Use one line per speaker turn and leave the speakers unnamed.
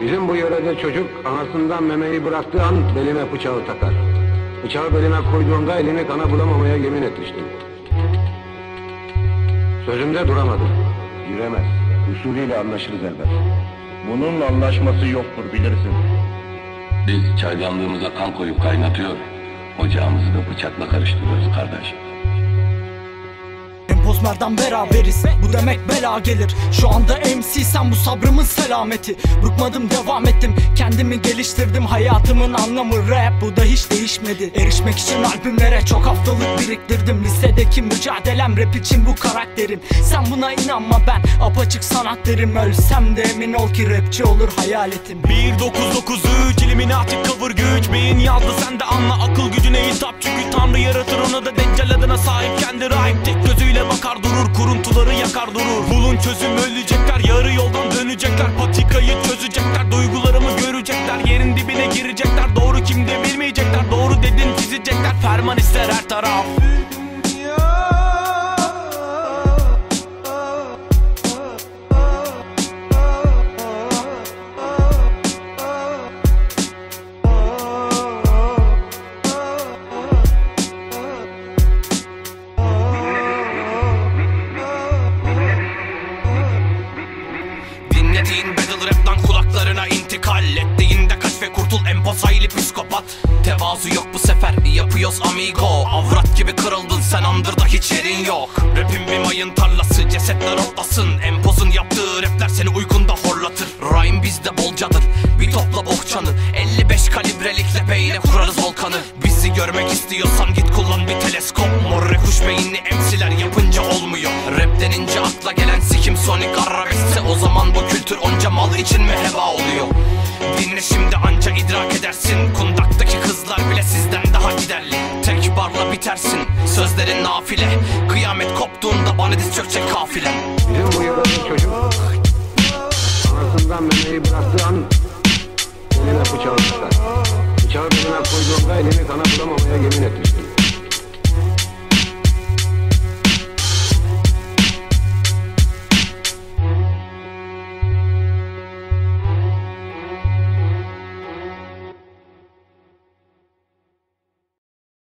Bizim bu yörede çocuk anasından memeyi bıraktığı an belime bıçağı takar. Bıçağı belime koyduğumda elini kana bulamamaya yemin etmiştim. Sözümde duramadı. Yüremez.
Usulüyle anlaşırız elbet. Bunun anlaşması yoktur bilirsin.
Biz çaydanlığımıza kan koyup kaynatıyor, ocağımızı da bıçakla karıştırıyoruz kardeş.
Empozmer'den beraberiz. Bu demek bela gelir. Şu anda MC sen bu sabrımın selameti. Bıkmadım devam ettim. Kendimi geliştirdim. Hayatımın anlamı rap. Bu da hiç değişmedi. Erişmek için albümlere çok haftalık biriktirdim. Lisedeki mücadelem rap için bu karakterim. Sen buna inanma ben Apaçık sanat derim Ölsem de emin ol ki rapçi olur hayaletim.
1993 Illuminati cover güç. Beyin yazdı sen de anla akıl kuruntuları yakar durur. Bulun çözüm ölecekler yarı yoldan dönecekler. Patikayı çözecekler duygularımı görecekler. Yerin dibine girecekler doğru kimde bilmeyecekler. Doğru dedin çizecekler. Ferman ister her taraf sefer yapıyoruz amigo. Avrat gibi kırıldın sen andırda hiç yerin yok. Rap'in bir mayın tarlası cesetler otlasın. Empozun yaptığı rapler seni uykunda horlatır. Rhyme bizde bolcadır bir topla bohçanı 55 kalibrelikle beyne kurarız volkanı. Bizi görmek istiyorsan git kullan bir teleskop. Morre kuş beyinli emsiler yapınca olmuyor. Rap denince akla gelen sikim sonik arabeskse O zaman bu kültür onca mal için mi heba oluyor. Dinle şimdi anca idrak edersin Barla bitersin sözlerin nafile Kıyamet koptuğunda bana diz çökecek kafile
Bizim bu yörede çocuk anasından memeyi bıraktığı an beline bıçağı takar. Bıçağı beline koyduğunda elini kana bulamamaya yemin etmiştim.